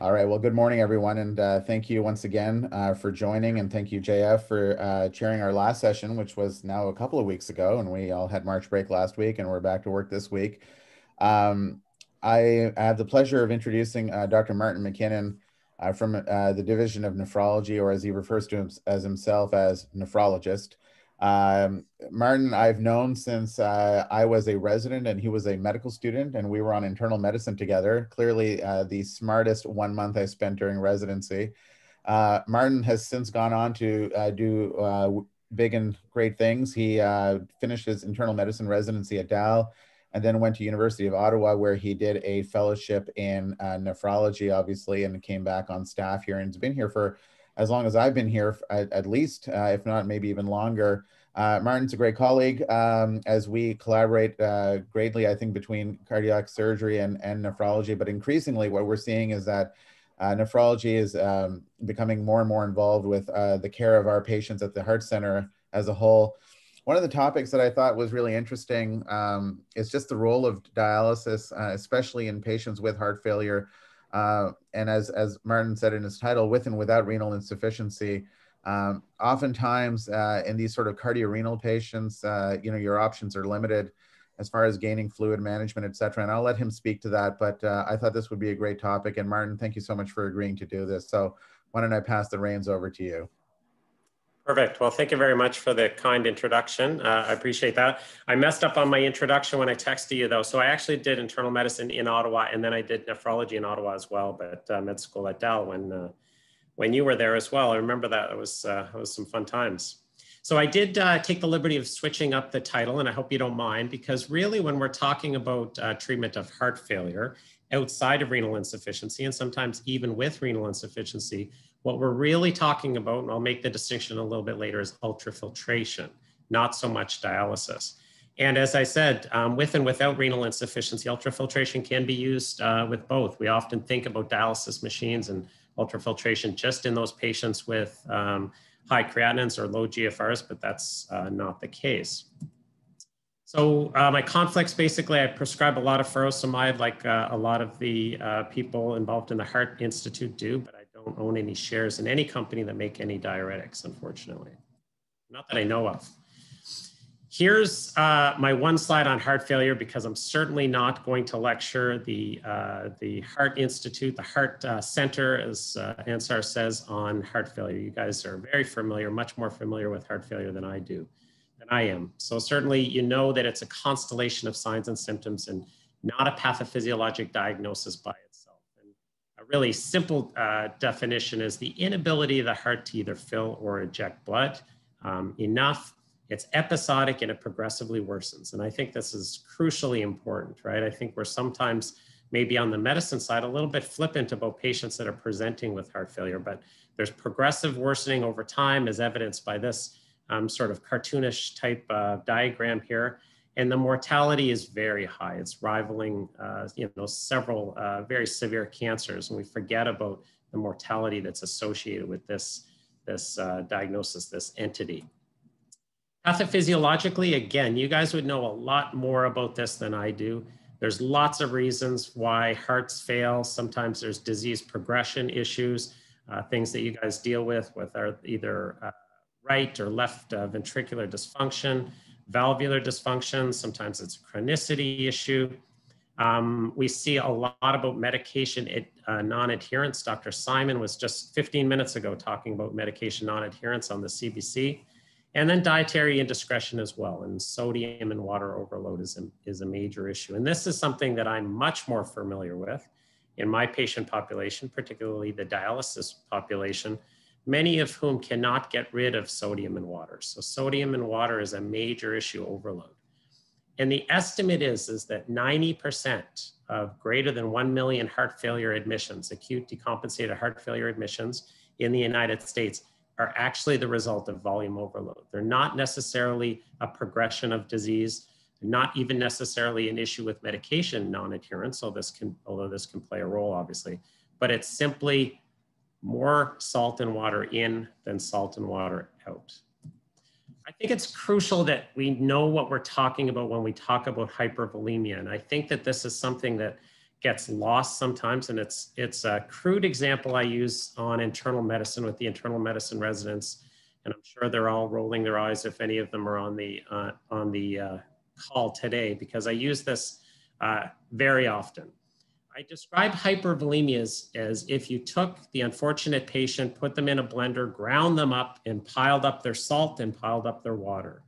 All right. Well, good morning, everyone. And uh, thank you once again uh, for joining. And thank you, JF, for uh, chairing our last session, which was now a couple of weeks ago. And we all had March break last week, and we're back to work this week. Um, I have the pleasure of introducing uh, Dr. Martin MacKinnon uh, from uh, the Division of Nephrology, or as he refers to him, as himself as nephrologist. Um, Martin, I've known since uh, I was a resident and he was a medical student, and we were on internal medicine together. Clearly, uh, the smartest one month I spent during residency. Uh, Martin has since gone on to uh, do uh, big and great things. He uh, finished his internal medicine residency at Dal and then went to University of Ottawa, where he did a fellowship in nephrology, obviously, and came back on staff here and has been here for as long as I've been here, at, at least, uh, if not maybe even longer. Uh, Martin's a great colleague um, as we collaborate uh, greatly, I think, between cardiac surgery and, and nephrology. But increasingly, what we're seeing is that uh, nephrology is um, becoming more and more involved with uh, the care of our patients at the Heart Center as a whole. One of the topics that I thought was really interesting um, is just the role of dialysis, uh, especially in patients with heart failure. Uh, and as, as Martin said in his title, with and without renal insufficiency, um, oftentimes uh, in these sort of cardiorenal patients, uh, you know, your options are limited as far as gaining fluid management, et cetera. And I'll let him speak to that, but uh, I thought this would be a great topic. And Martin, thank you so much for agreeing to do this. So why don't I pass the reins over to you? Perfect. Well, thank you very much for the kind introduction. Uh, I appreciate that. I messed up on my introduction when I texted you, though. So I actually did internal medicine in Ottawa, and then I did nephrology in Ottawa as well, but uh, med school at Dal when uh, when you were there as well. I remember that. It was uh, it was some fun times. So I did uh, take the liberty of switching up the title, and I hope you don't mind, because really, when we're talking about uh, treatment of heart failure outside of renal insufficiency, and sometimes even with renal insufficiency, what we're really talking about, and I'll make the distinction a little bit later, is ultrafiltration, not so much dialysis. And as I said, um, with and without renal insufficiency, ultrafiltration can be used uh, with both. We often think about dialysis machines and ultrafiltration just in those patients with um, high creatinines or low GFRs, but that's uh, not the case. So uh, my conflicts, basically, I prescribe a lot of furosemide like uh, a lot of the uh, people involved in the Heart Institute do, but I don't own any shares in any company that make any diuretics, unfortunately. Not that I know of. Here's uh, my one slide on heart failure because I'm certainly not going to lecture the, uh, the Heart Institute, the Heart uh, Center, as Ansar says, on heart failure. You guys are very familiar, much more familiar with heart failure than I do, than I am. So certainly you know that it's a constellation of signs and symptoms and not a pathophysiologic diagnosis by itself. And a really simple uh, definition is the inability of the heart to either fill or eject blood um, enough. It's episodic and it progressively worsens. And I think this is crucially important, right? I think we're sometimes maybe on the medicine side a little bit flippant about patients that are presenting with heart failure, but there's progressive worsening over time as evidenced by this um, sort of cartoonish type uh, diagram here and the mortality is very high. It's rivaling, uh, you know, several uh, very severe cancers, and we forget about the mortality that's associated with this this uh, diagnosis, this entity. Pathophysiologically, again, you guys would know a lot more about this than I do. There's lots of reasons why hearts fail. Sometimes there's disease progression issues, uh, things that you guys deal with, with our either uh, right or left uh, ventricular dysfunction valvular dysfunction, sometimes it's a chronicity issue. Um, we see a lot about medication uh, non-adherence. Dr. Simon was just 15 minutes ago talking about medication non-adherence on the CBC. And then dietary indiscretion as well. And sodium and water overload is a, is a major issue. And this is something that I'm much more familiar with in my patient population, particularly the dialysis population, many of whom cannot get rid of sodium in water. So sodium in water is a major issue overload. And the estimate is, is that 90% of greater than 1 million heart failure admissions, acute decompensated heart failure admissions in the United States are actually the result of volume overload. They're not necessarily a progression of disease, not even necessarily an issue with medication non-adherence, this can, although this can play a role obviously, but it's simply more salt and water in than salt and water out. I think it's crucial that we know what we're talking about when we talk about hypervolemia. And I think that this is something that gets lost sometimes. And it's, it's a crude example I use on internal medicine with the internal medicine residents. And I'm sure they're all rolling their eyes if any of them are on the, uh, on the uh, call today, because I use this uh, very often. I describe hypervolemia as, as if you took the unfortunate patient, put them in a blender, ground them up, and piled up their salt and piled up their water.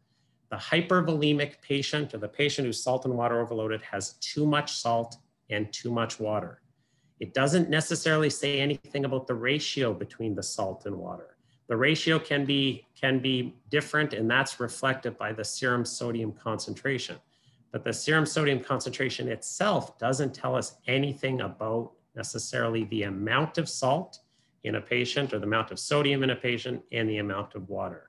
The hypervolemic patient or the patient who's salt and water overloaded has too much salt and too much water. It doesn't necessarily say anything about the ratio between the salt and water. The ratio can be, can be different, and that's reflected by the serum sodium concentration. But the serum sodium concentration itself doesn't tell us anything about necessarily the amount of salt in a patient or the amount of sodium in a patient and the amount of water.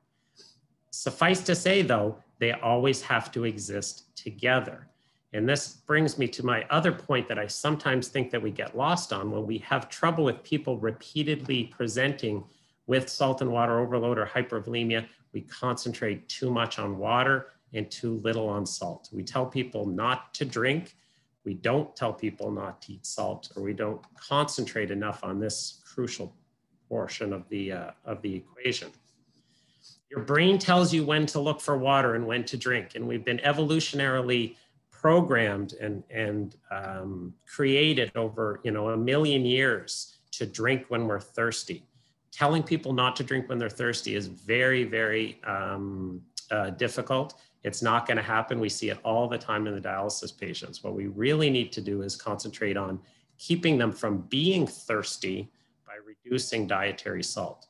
Suffice to say, though, they always have to exist together. And this brings me to my other point that I sometimes think that we get lost on when we have trouble with people repeatedly presenting with salt and water overload or hypervolemia. We concentrate too much on water and too little on salt. We tell people not to drink. We don't tell people not to eat salt, or we don't concentrate enough on this crucial portion of the, uh, of the equation. Your brain tells you when to look for water and when to drink. And we've been evolutionarily programmed and, and um, created over you know, a million years to drink when we're thirsty. Telling people not to drink when they're thirsty is very, very um, uh, difficult. It's not going to happen. We see it all the time in the dialysis patients. What we really need to do is concentrate on keeping them from being thirsty by reducing dietary salt.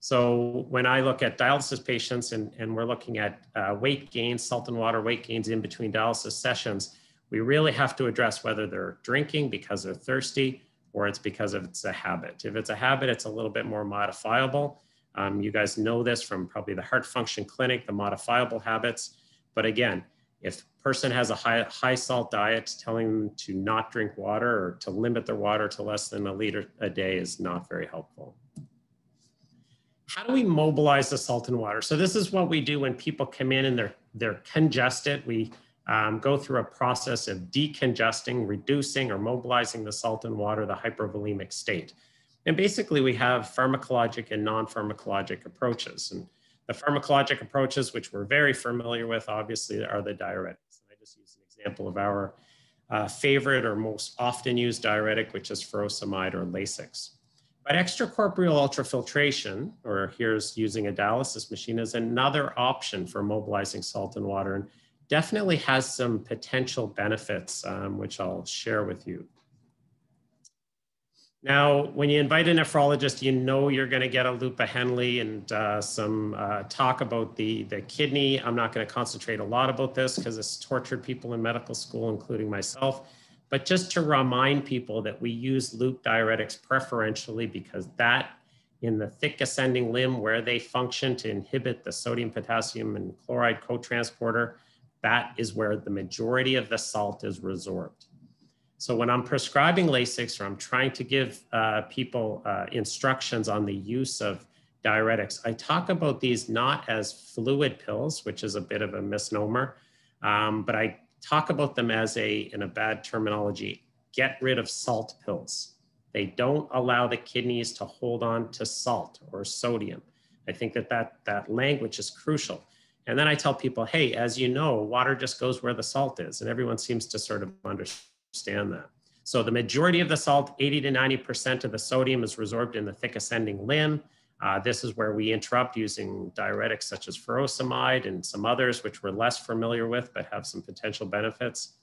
So when I look at dialysis patients and, and we're looking at uh, weight gains, salt and water weight gains in between dialysis sessions, we really have to address whether they're drinking because they're thirsty or it's because of it's a habit. If it's a habit, it's a little bit more modifiable. Um, you guys know this from probably the heart function clinic, the modifiable habits. But again, if person has a high, high salt diet, telling them to not drink water or to limit their water to less than a liter a day is not very helpful how do we mobilize the salt and water? So this is what we do when people come in and they're, they're congested. We um, go through a process of decongesting, reducing or mobilizing the salt and water, the hypervolemic state. And basically we have pharmacologic and non-pharmacologic approaches. And the pharmacologic approaches, which we're very familiar with, obviously are the diuretics. And I just use an example of our uh, favorite or most often used diuretic, which is furosemide or Lasix. But extracorporeal ultrafiltration, or here's using a dialysis machine, is another option for mobilizing salt and water and definitely has some potential benefits, um, which I'll share with you. Now, when you invite a nephrologist, you know you're going to get a loop of Henle and uh, some uh, talk about the, the kidney. I'm not going to concentrate a lot about this because it's tortured people in medical school, including myself. But just to remind people that we use loop diuretics preferentially because that in the thick ascending limb where they function to inhibit the sodium, potassium, and chloride co-transporter, that is where the majority of the salt is resorbed. So when I'm prescribing Lasix or I'm trying to give uh, people uh, instructions on the use of diuretics, I talk about these not as fluid pills, which is a bit of a misnomer, um, but I talk about them as a, in a bad terminology, get rid of salt pills. They don't allow the kidneys to hold on to salt or sodium. I think that that, that language is crucial. And then I tell people, hey, as you know, water just goes where the salt is. And everyone seems to sort of understand that. So the majority of the salt, 80 to 90% of the sodium is resorbed in the thick ascending limb. Uh, this is where we interrupt using diuretics such as furosemide and some others, which we're less familiar with, but have some potential benefits.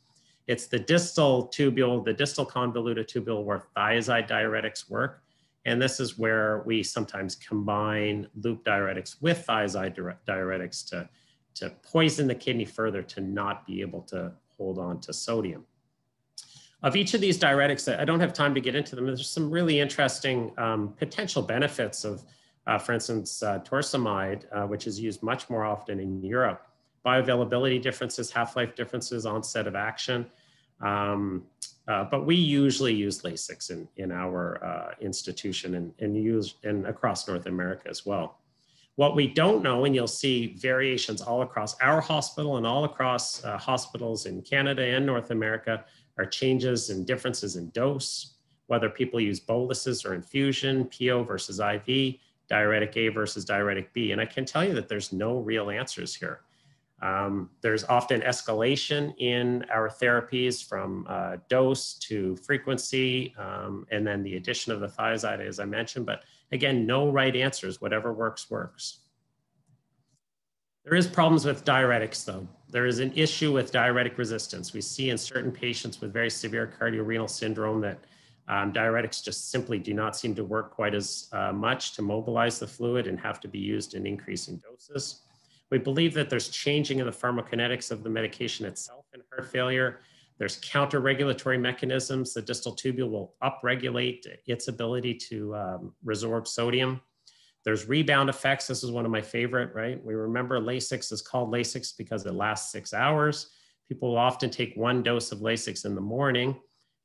It's the distal tubule, the distal convoluted tubule where thiazide diuretics work. And this is where we sometimes combine loop diuretics with thiazide diuretics to, to poison the kidney further to not be able to hold on to sodium. Of each of these diuretics, I don't have time to get into them. There's some really interesting um, potential benefits of uh, for instance, uh, torsemide, uh, which is used much more often in Europe, bioavailability differences, half-life differences, onset of action. Um, uh, but we usually use Lasix in, in our uh, institution and, and use and across North America as well. What we don't know, and you'll see variations all across our hospital and all across uh, hospitals in Canada and North America, are changes and differences in dose, whether people use boluses or infusion, PO versus IV, diuretic A versus diuretic B. And I can tell you that there's no real answers here. Um, there's often escalation in our therapies from uh, dose to frequency, um, and then the addition of the thiazide, as I mentioned. But again, no right answers. Whatever works, works. There is problems with diuretics, though. There is an issue with diuretic resistance. We see in certain patients with very severe cardiorenal syndrome that um, diuretics just simply do not seem to work quite as uh, much to mobilize the fluid and have to be used in increasing doses. We believe that there's changing of the pharmacokinetics of the medication itself in heart failure. There's counter-regulatory mechanisms. The distal tubule will upregulate its ability to um, resorb sodium. There's rebound effects. This is one of my favorite, right? We remember Lasix is called Lasix because it lasts six hours. People often take one dose of Lasix in the morning.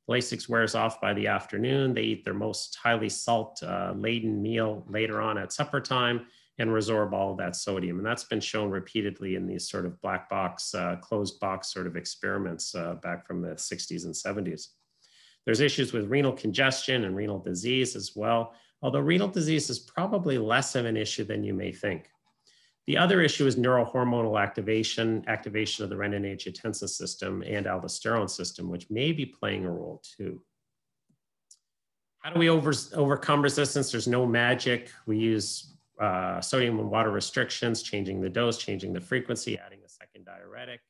Lasix wears off by the afternoon. They eat their most highly salt uh, laden meal later on at supper time and resorb all of that sodium. And that's been shown repeatedly in these sort of black box, uh, closed box sort of experiments uh, back from the 60s and 70s. There's issues with renal congestion and renal disease as well, although renal disease is probably less of an issue than you may think. The other issue is neurohormonal activation, activation of the renin-angiotensin system and aldosterone system, which may be playing a role too. How do we over, overcome resistance? There's no magic. We use uh, sodium and water restrictions, changing the dose, changing the frequency, adding a second diuretic,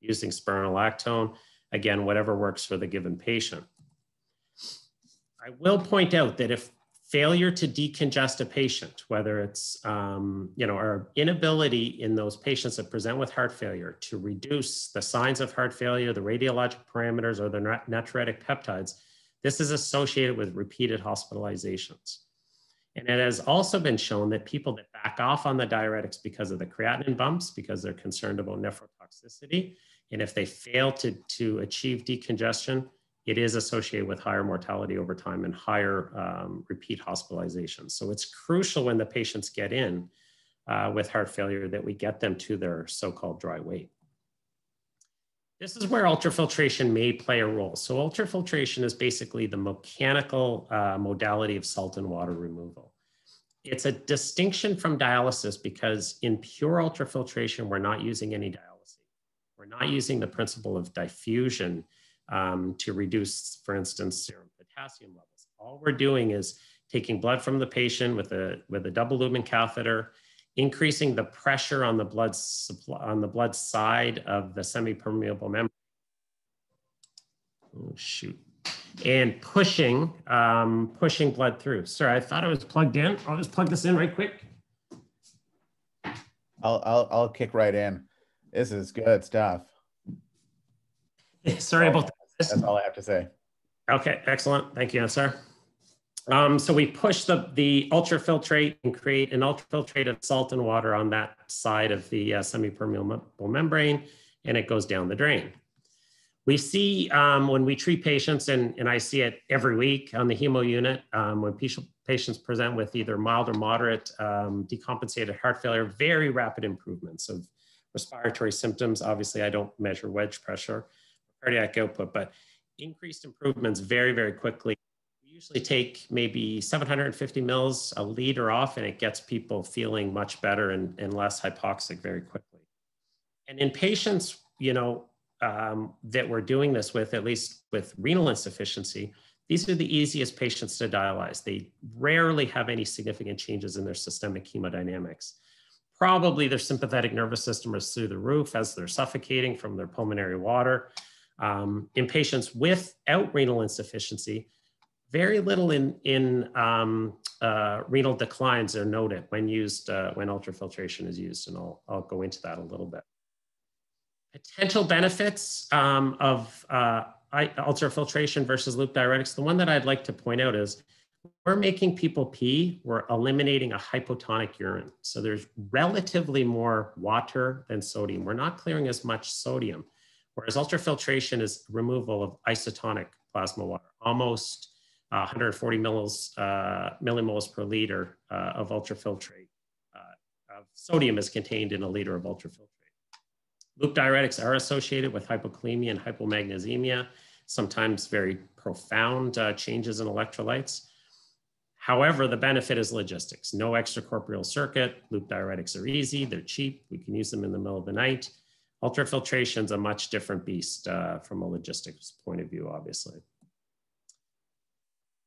using spironolactone, again, whatever works for the given patient. I will point out that if failure to decongest a patient, whether it's, um, you know, our inability in those patients that present with heart failure to reduce the signs of heart failure, the radiologic parameters, or the natriuretic peptides, this is associated with repeated hospitalizations. And it has also been shown that people that back off on the diuretics because of the creatinine bumps, because they're concerned about nephrotoxicity, and if they fail to, to achieve decongestion, it is associated with higher mortality over time and higher um, repeat hospitalizations. So it's crucial when the patients get in uh, with heart failure that we get them to their so-called dry weight. This is where ultrafiltration may play a role. So ultrafiltration is basically the mechanical uh, modality of salt and water removal. It's a distinction from dialysis because in pure ultrafiltration, we're not using any dialysis. We're not using the principle of diffusion um, to reduce, for instance, serum potassium levels. All we're doing is taking blood from the patient with a, with a double lumen catheter, increasing the pressure on the blood supply, on the blood side of the semi-permeable membrane. Oh, shoot. And pushing, um, pushing blood through. Sorry, I thought I was plugged in. I'll just plug this in right quick. I'll, I'll, I'll kick right in. This is good stuff. Sorry about. That's all I have to say. Okay, excellent. Thank you, sir. Um, so we push the, the ultrafiltrate and create an ultrafiltrated salt and water on that side of the uh, semi-permeable membrane, and it goes down the drain. We see um, when we treat patients, and, and I see it every week on the hemo unit, um, when patients present with either mild or moderate um, decompensated heart failure, very rapid improvements of respiratory symptoms. Obviously, I don't measure wedge pressure, cardiac output, but increased improvements very, very quickly We usually take maybe 750 mils a liter off and it gets people feeling much better and, and less hypoxic very quickly. And in patients, you know, um, that we're doing this with, at least with renal insufficiency, these are the easiest patients to dialyze. They rarely have any significant changes in their systemic hemodynamics. Probably their sympathetic nervous system is through the roof as they're suffocating from their pulmonary water. Um, in patients without renal insufficiency, very little in, in um, uh, renal declines are noted when used, uh, when ultrafiltration is used, and I'll, I'll go into that a little bit. Potential benefits um, of uh, ultrafiltration versus loop diuretics, the one that I'd like to point out is we're making people pee, we're eliminating a hypotonic urine. So there's relatively more water than sodium. We're not clearing as much sodium, whereas ultrafiltration is removal of isotonic plasma water, almost 140 mils, uh, millimoles per liter uh, of ultrafiltrate uh, of sodium is contained in a liter of ultrafiltrate. Loop diuretics are associated with hypokalemia and hypomagnesemia, sometimes very profound uh, changes in electrolytes. However, the benefit is logistics. No extracorporeal circuit. Loop diuretics are easy. They're cheap. We can use them in the middle of the night. Ultrafiltration is a much different beast uh, from a logistics point of view, obviously.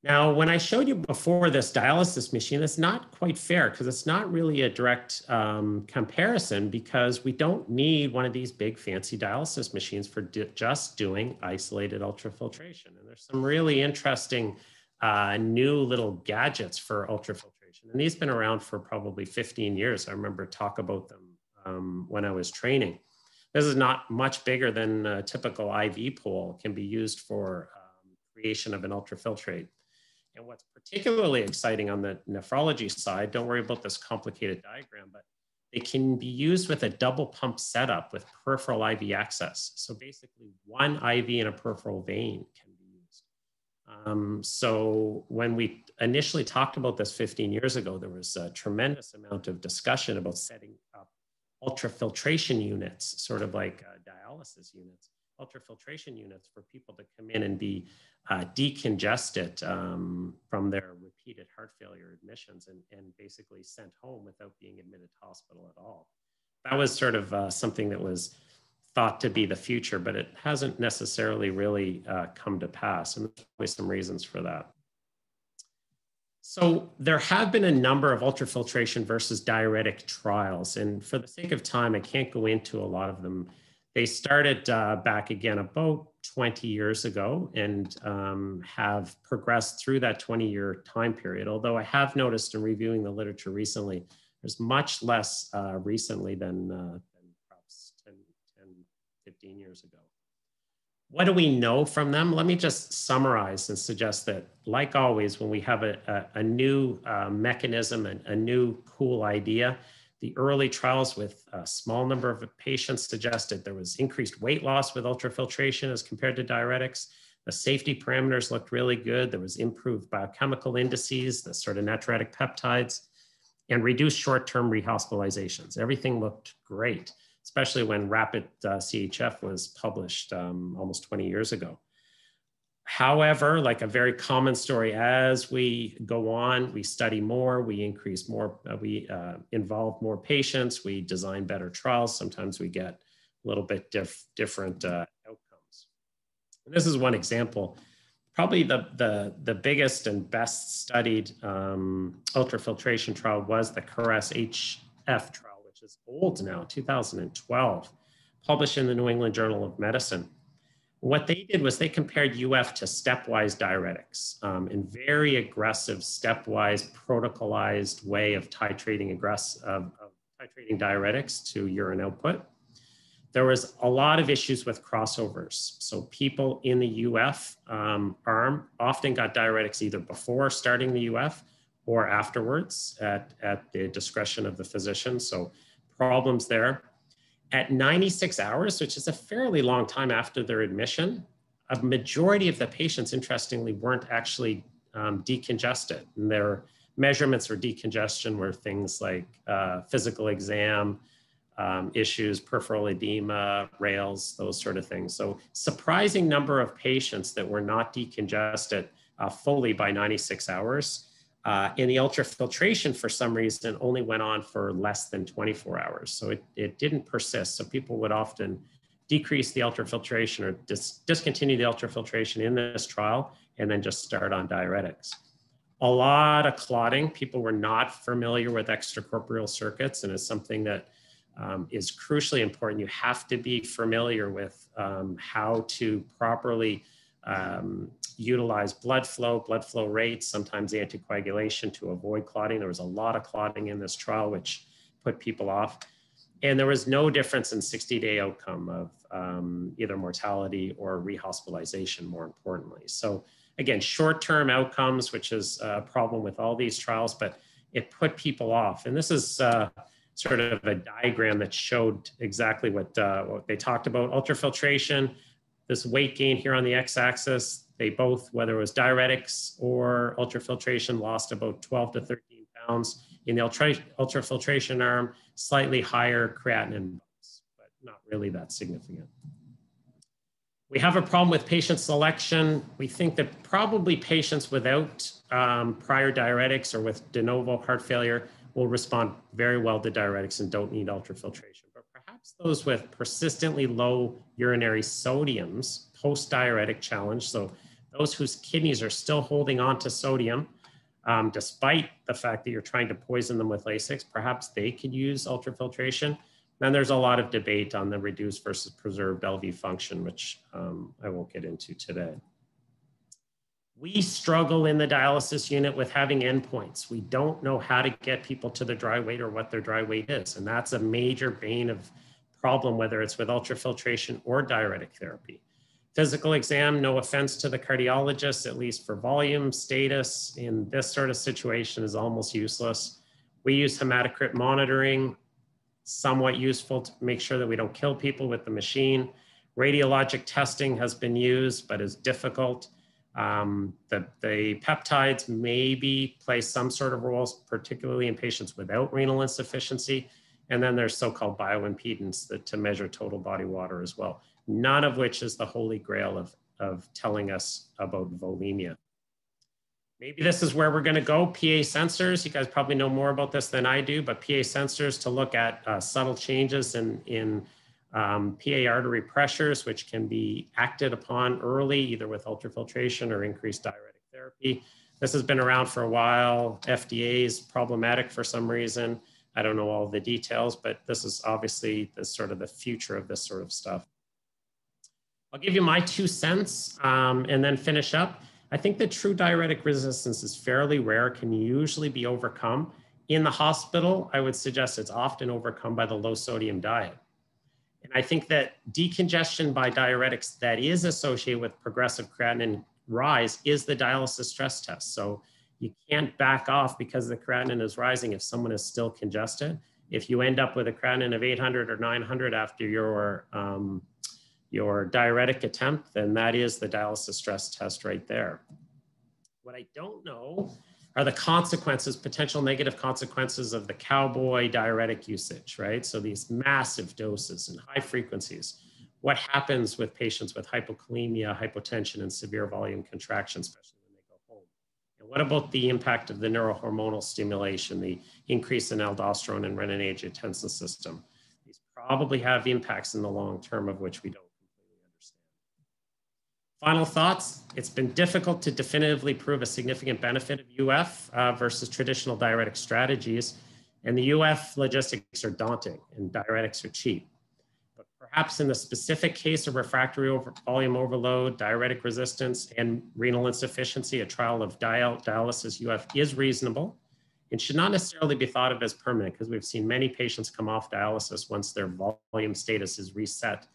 Now, when I showed you before this dialysis machine, it's not quite fair because it's not really a direct um, comparison because we don't need one of these big fancy dialysis machines for just doing isolated ultrafiltration. And there's some really interesting uh, new little gadgets for ultrafiltration. And these have been around for probably 15 years. I remember talk about them um, when I was training. This is not much bigger than a typical IV pole can be used for um, creation of an ultrafiltrate. And what's particularly exciting on the nephrology side, don't worry about this complicated diagram, but it can be used with a double pump setup with peripheral IV access. So basically one IV in a peripheral vein can be used. Um, so when we initially talked about this 15 years ago, there was a tremendous amount of discussion about setting up ultrafiltration units, sort of like uh, dialysis units, ultrafiltration units for people to come in and be uh, decongested um, from their repeated heart failure admissions and, and basically sent home without being admitted to hospital at all. That was sort of uh, something that was thought to be the future, but it hasn't necessarily really uh, come to pass. And there's probably some reasons for that. So there have been a number of ultrafiltration versus diuretic trials. And for the sake of time, I can't go into a lot of them they started uh, back again about 20 years ago and um, have progressed through that 20 year time period. Although I have noticed in reviewing the literature recently, there's much less uh, recently than, uh, than perhaps 10, 10, 15 years ago. What do we know from them? Let me just summarize and suggest that, like always, when we have a, a, a new uh, mechanism and a new cool idea, the early trials with a small number of patients suggested there was increased weight loss with ultrafiltration as compared to diuretics. The safety parameters looked really good. There was improved biochemical indices, the sort of natriuretic peptides, and reduced short-term rehospitalizations. Everything looked great, especially when rapid uh, CHF was published um, almost 20 years ago. However, like a very common story, as we go on, we study more, we increase more, uh, we uh, involve more patients, we design better trials. Sometimes we get a little bit diff different uh, outcomes. And this is one example. Probably the, the, the biggest and best studied um, ultrafiltration trial was the CARRESS HF trial, is old now, 2012, published in the New England Journal of Medicine. What they did was they compared UF to stepwise diuretics um, in very aggressive, stepwise, protocolized way of titrating aggressive, of, of titrating diuretics to urine output. There was a lot of issues with crossovers. So people in the UF um, arm often got diuretics either before starting the UF or afterwards at, at the discretion of the physician. So problems there. At 96 hours, which is a fairly long time after their admission, a majority of the patients, interestingly, weren't actually um, decongested. And their measurements for decongestion were things like uh, physical exam, um, issues, peripheral edema, rales, those sort of things. So surprising number of patients that were not decongested uh, fully by 96 hours. Uh, and the ultrafiltration, for some reason, only went on for less than 24 hours. So it, it didn't persist. So people would often decrease the ultrafiltration or dis discontinue the ultrafiltration in this trial and then just start on diuretics. A lot of clotting. People were not familiar with extracorporeal circuits and it's something that um, is crucially important. You have to be familiar with um, how to properly um, utilize blood flow, blood flow rates, sometimes anticoagulation to avoid clotting. There was a lot of clotting in this trial, which put people off. And there was no difference in 60 day outcome of um, either mortality or rehospitalization, more importantly. So, again, short term outcomes, which is a problem with all these trials, but it put people off. And this is uh, sort of a diagram that showed exactly what, uh, what they talked about ultrafiltration this weight gain here on the x-axis, they both, whether it was diuretics or ultrafiltration, lost about 12 to 13 pounds In the ultra, ultrafiltration arm, slightly higher creatinine, but not really that significant. We have a problem with patient selection. We think that probably patients without um, prior diuretics or with de novo heart failure will respond very well to diuretics and don't need ultrafiltration. But perhaps those with persistently low urinary sodiums, post diuretic challenge, so those whose kidneys are still holding on to sodium, um, despite the fact that you're trying to poison them with Lasix, perhaps they could use ultrafiltration. Then there's a lot of debate on the reduced versus preserved LV function, which um, I won't get into today. We struggle in the dialysis unit with having endpoints. We don't know how to get people to their dry weight or what their dry weight is. And that's a major bane of problem, whether it's with ultrafiltration or diuretic therapy. Physical exam, no offense to the cardiologist, at least for volume status in this sort of situation is almost useless. We use hematocrit monitoring somewhat useful to make sure that we don't kill people with the machine. Radiologic testing has been used, but is difficult. Um, the, the peptides maybe play some sort of roles, particularly in patients without renal insufficiency. And then there's so-called bioimpedance that, to measure total body water as well. None of which is the holy grail of, of telling us about volemia. Maybe this is where we're going to go. PA sensors. You guys probably know more about this than I do, but PA sensors to look at uh, subtle changes in, in um, PA artery pressures, which can be acted upon early, either with ultrafiltration or increased diuretic therapy. This has been around for a while. FDA is problematic for some reason. I don't know all the details, but this is obviously the sort of the future of this sort of stuff. I'll give you my two cents um, and then finish up. I think that true diuretic resistance is fairly rare, can usually be overcome. In the hospital, I would suggest it's often overcome by the low sodium diet. And I think that decongestion by diuretics that is associated with progressive creatinine rise is the dialysis stress test. So you can't back off because the creatinine is rising if someone is still congested. If you end up with a creatinine of 800 or 900 after your um, your diuretic attempt, then that is the dialysis stress test right there. What I don't know are the consequences, potential negative consequences of the cowboy diuretic usage, right? So these massive doses and high frequencies. What happens with patients with hypokalemia, hypotension, and severe volume contraction, especially when they go home? And what about the impact of the neurohormonal stimulation, the increase in aldosterone and renin-angiotensin system? These probably have impacts in the long term of which we don't Final thoughts, it's been difficult to definitively prove a significant benefit of UF uh, versus traditional diuretic strategies. And the UF logistics are daunting and diuretics are cheap. But perhaps in the specific case of refractory over volume overload, diuretic resistance, and renal insufficiency, a trial of dial dialysis UF is reasonable and should not necessarily be thought of as permanent because we've seen many patients come off dialysis once their volume status is reset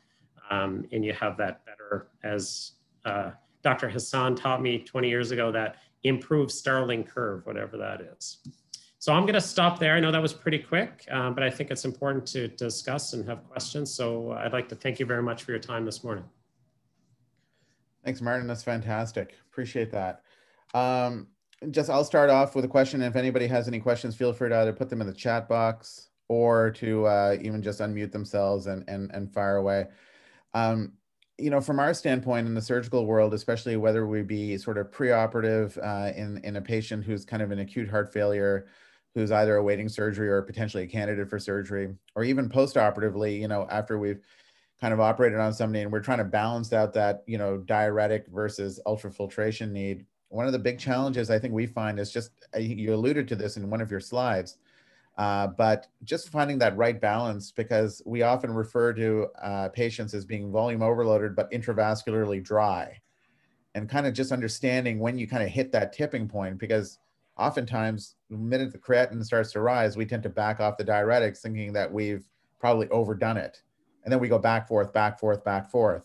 um, and you have that better as uh, Dr. Hassan taught me 20 years ago that improved Starling curve, whatever that is. So I'm going to stop there. I know that was pretty quick, um, but I think it's important to discuss and have questions. So I'd like to thank you very much for your time this morning. Thanks, Martin. That's fantastic. Appreciate that. Um, just I'll start off with a question. If anybody has any questions, feel free to either put them in the chat box or to uh, even just unmute themselves and and and fire away. Um, you know, from our standpoint in the surgical world, especially whether we be sort of preoperative uh, in in a patient who's kind of an acute heart failure, who's either awaiting surgery or potentially a candidate for surgery, or even postoperatively, you know, after we've kind of operated on somebody and we're trying to balance out that you know diuretic versus ultrafiltration need. One of the big challenges I think we find is just you alluded to this in one of your slides uh, but just finding that right balance because we often refer to uh, patients as being volume overloaded but intravascularly dry. And kind of just understanding when you kind of hit that tipping point because oftentimes the minute the creatinine starts to rise we tend to back off the diuretics thinking that we've probably overdone it. And then we go back forth back forth back forth.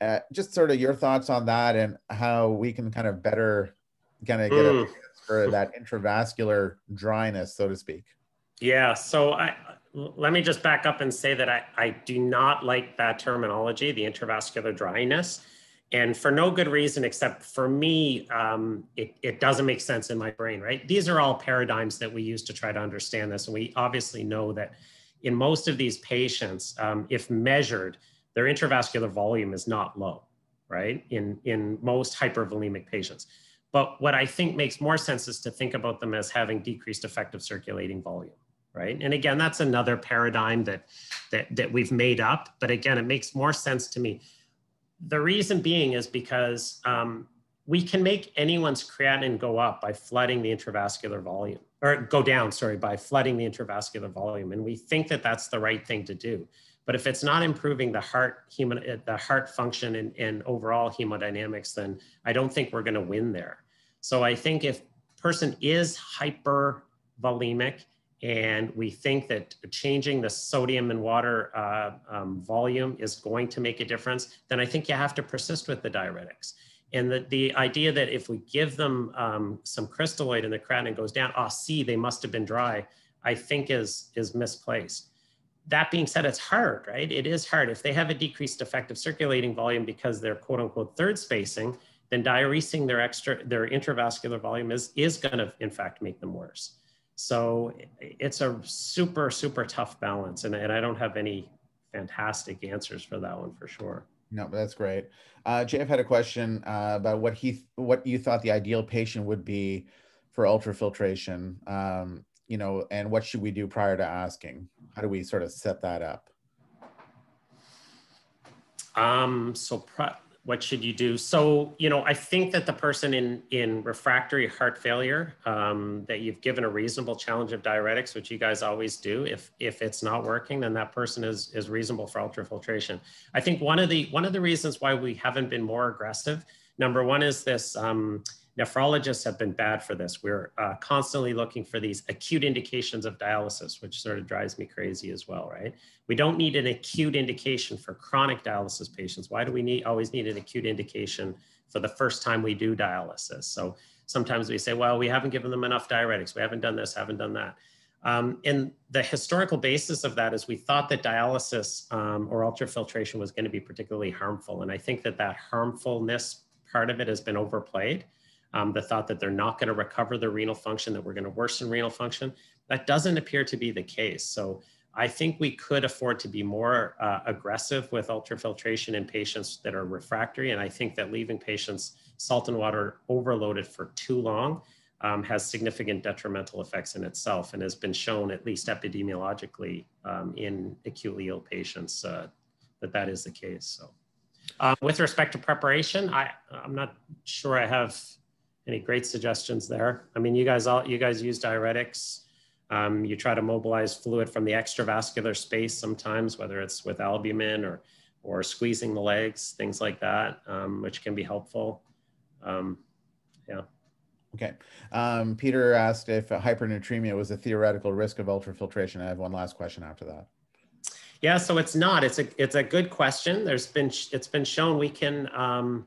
Uh, just sort of your thoughts on that and how we can kind of better kind of get mm. a for that intravascular dryness so to speak yeah. So I, let me just back up and say that I, I do not like that terminology, the intravascular dryness. and for no good reason except for me um, it, it doesn't make sense in my brain right these are all paradigms that we use to try to understand this and we obviously know that in most of these patients um, if measured their intravascular volume is not low right in in most hypervolemic patients but what i think makes more sense is to think about them as having decreased effective circulating volume right and again that's another paradigm that that that we've made up but again it makes more sense to me the reason being is because um, we can make anyone's creatinine go up by flooding the intravascular volume, or go down, sorry, by flooding the intravascular volume. And we think that that's the right thing to do. But if it's not improving the heart human, uh, the heart function and, and overall hemodynamics, then I don't think we're going to win there. So I think if person is hypervolemic and we think that changing the sodium and water uh, um, volume is going to make a difference, then I think you have to persist with the diuretics. And the, the idea that if we give them um, some crystalloid and the creatinine goes down, oh, see, they must have been dry, I think is, is misplaced. That being said, it's hard, right? It is hard. If they have a decreased effective circulating volume because they're quote unquote third spacing, then diuresing their extra, their intravascular volume is, is gonna in fact make them worse. So it's a super, super tough balance. And, and I don't have any fantastic answers for that one for sure. No, that's great. Uh, Jeff had a question uh, about what he, what you thought the ideal patient would be for ultrafiltration, um, you know, and what should we do prior to asking? How do we sort of set that up? Um, so what should you do? So, you know, I think that the person in, in refractory heart failure, um, that you've given a reasonable challenge of diuretics, which you guys always do. If, if it's not working, then that person is, is reasonable for ultrafiltration. I think one of the, one of the reasons why we haven't been more aggressive, number one is this, um, nephrologists have been bad for this. We're uh, constantly looking for these acute indications of dialysis, which sort of drives me crazy as well, right? We don't need an acute indication for chronic dialysis patients. Why do we need always need an acute indication for the first time we do dialysis? So sometimes we say, well, we haven't given them enough diuretics. We haven't done this, haven't done that. Um, and the historical basis of that is we thought that dialysis um, or ultrafiltration was going to be particularly harmful. And I think that that harmfulness part of it has been overplayed um, the thought that they're not going to recover their renal function, that we're going to worsen renal function. That doesn't appear to be the case. So I think we could afford to be more uh, aggressive with ultrafiltration in patients that are refractory. And I think that leaving patients salt and water overloaded for too long um, has significant detrimental effects in itself and has been shown, at least epidemiologically, um, in acutely ill patients uh, that that is the case. So. Uh, with respect to preparation, I, I'm not sure I have any great suggestions there? I mean, you guys all you guys use diuretics. Um, you try to mobilize fluid from the extravascular space sometimes, whether it's with albumin or or squeezing the legs, things like that, um, which can be helpful. Um, yeah. Okay. Um, Peter asked if hypernatremia was a theoretical risk of ultrafiltration. I have one last question after that. Yeah, so it's not. It's a it's a good question. There's been it's been shown we can um,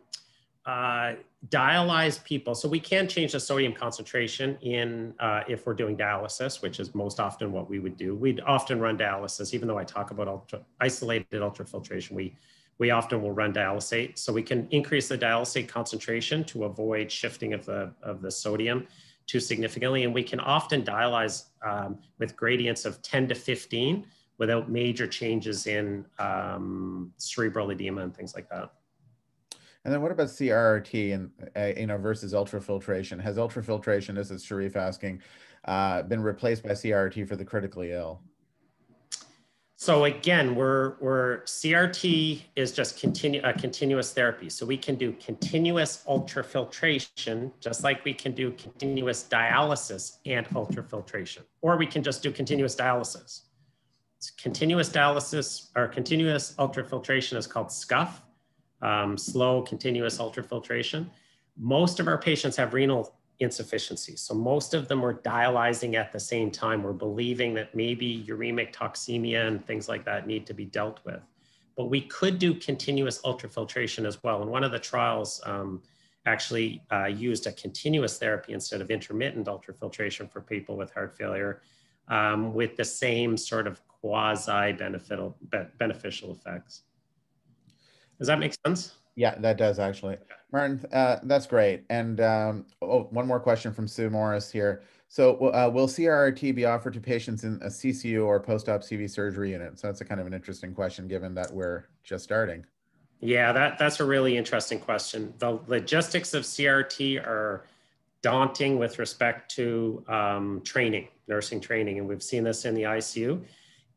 uh, dialyze people. So we can change the sodium concentration in uh, if we're doing dialysis, which is most often what we would do. We'd often run dialysis, even though I talk about ultra, isolated ultrafiltration. We we often will run dialysate, so we can increase the dialysate concentration to avoid shifting of the of the sodium too significantly, and we can often dialyze um, with gradients of 10 to 15 without major changes in um, cerebral edema and things like that. And then what about CRRT and uh, you know versus ultrafiltration? Has ultrafiltration, this is Sharif asking, uh, been replaced by CRRT for the critically ill? So again, we're, we're CRT is just continue a continuous therapy. So we can do continuous ultrafiltration, just like we can do continuous dialysis and ultrafiltration, or we can just do continuous dialysis. It's continuous dialysis or continuous ultrafiltration is called SCUF um, slow continuous ultrafiltration. Most of our patients have renal insufficiency. So most of them are dialyzing at the same time. We're believing that maybe uremic toxemia and things like that need to be dealt with. But we could do continuous ultrafiltration as well. And one of the trials um, actually uh, used a continuous therapy instead of intermittent ultrafiltration for people with heart failure um, with the same sort of quasi beneficial effects. Does that make sense? Yeah, that does actually. Martin, uh, that's great. And um, oh, one more question from Sue Morris here. So uh, will CRRT be offered to patients in a CCU or post-op CV surgery unit? So that's a kind of an interesting question given that we're just starting. Yeah, that, that's a really interesting question. The logistics of CRT are daunting with respect to um, training, nursing training, and we've seen this in the ICU.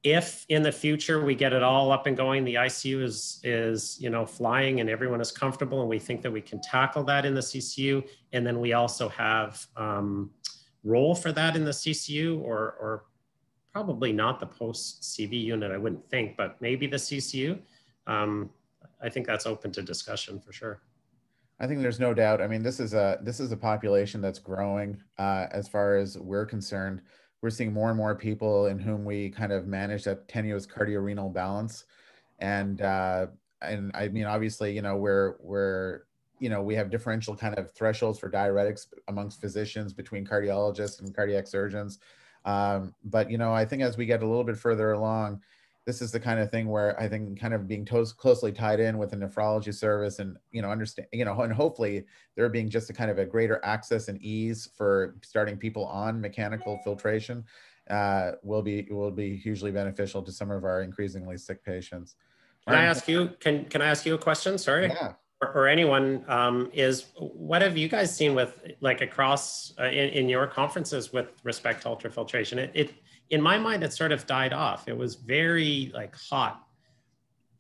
If in the future we get it all up and going, the ICU is is you know flying and everyone is comfortable, and we think that we can tackle that in the CCU, and then we also have um, role for that in the CCU or, or probably not the post CV unit, I wouldn't think, but maybe the CCU. Um, I think that's open to discussion for sure. I think there's no doubt. I mean, this is a this is a population that's growing. Uh, as far as we're concerned, we're seeing more and more people in whom we kind of manage that tenuous cardiorenal balance, and uh, and I mean, obviously, you know, we're we're you know, we have differential kind of thresholds for diuretics amongst physicians between cardiologists and cardiac surgeons. Um, but, you know, I think as we get a little bit further along, this is the kind of thing where I think kind of being to- closely tied in with a nephrology service and, you know, understand, you know, and hopefully there being just a kind of a greater access and ease for starting people on mechanical filtration uh, will be, will be hugely beneficial to some of our increasingly sick patients. Can I ask you, can, can I ask you a question? Sorry. Yeah or, or anyone um, is what have you guys seen with like across uh, in, in your conferences with respect to ultrafiltration? It, it in my mind it sort of died off. It was very like hot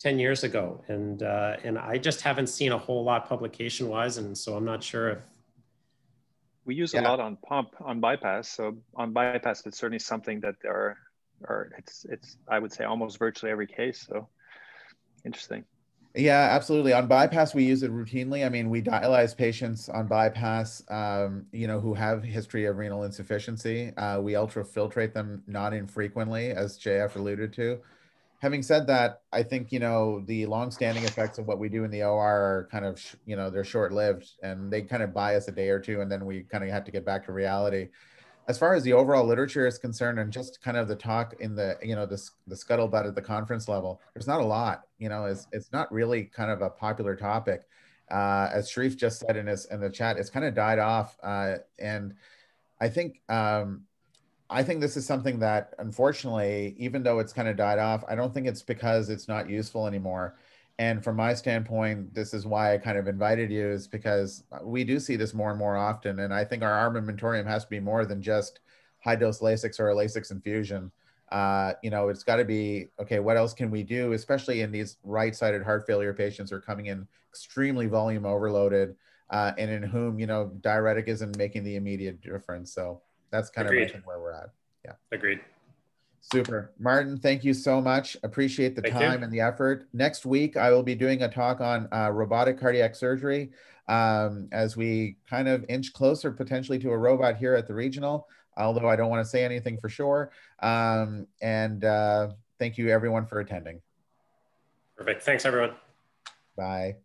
10 years ago and uh, and I just haven't seen a whole lot publication wise and so I'm not sure if we use yeah. a lot on pump on bypass so on bypass it's certainly something that there are, are it's it's I would say almost virtually every case so interesting yeah, absolutely. On bypass, we use it routinely. I mean, we dialyze patients on bypass, um, you know, who have history of renal insufficiency. Uh, we ultrafiltrate them not infrequently, as JF alluded to. Having said that, I think, you know, the long-standing effects of what we do in the OR are kind of, you know, they're short-lived and they kind of buy us a day or two and then we kind of have to get back to reality as far as the overall literature is concerned and just kind of the talk in the you know the, the scuttlebutt at the conference level there's not a lot you know it's, it's not really kind of a popular topic. Uh, as Sharif just said in his in the chat it's kind of died off uh, and I think um, I think this is something that unfortunately even though it's kind of died off I don't think it's because it's not useful anymore and from my standpoint, this is why I kind of invited you, is because we do see this more and more often. And I think our armamentarium has to be more than just high dose Lasix or a Lasix infusion. Uh, you know, it's got to be okay. What else can we do, especially in these right-sided heart failure patients who are coming in extremely volume overloaded, uh, and in whom you know diuretic isn't making the immediate difference. So that's kind Agreed. of where we're at. Yeah. Agreed. Super. Martin, thank you so much. Appreciate the thank time you. and the effort. Next week, I will be doing a talk on uh, robotic cardiac surgery um, as we kind of inch closer potentially to a robot here at the regional, although I don't want to say anything for sure. Um, and uh, thank you everyone for attending. Perfect. Thanks everyone. Bye.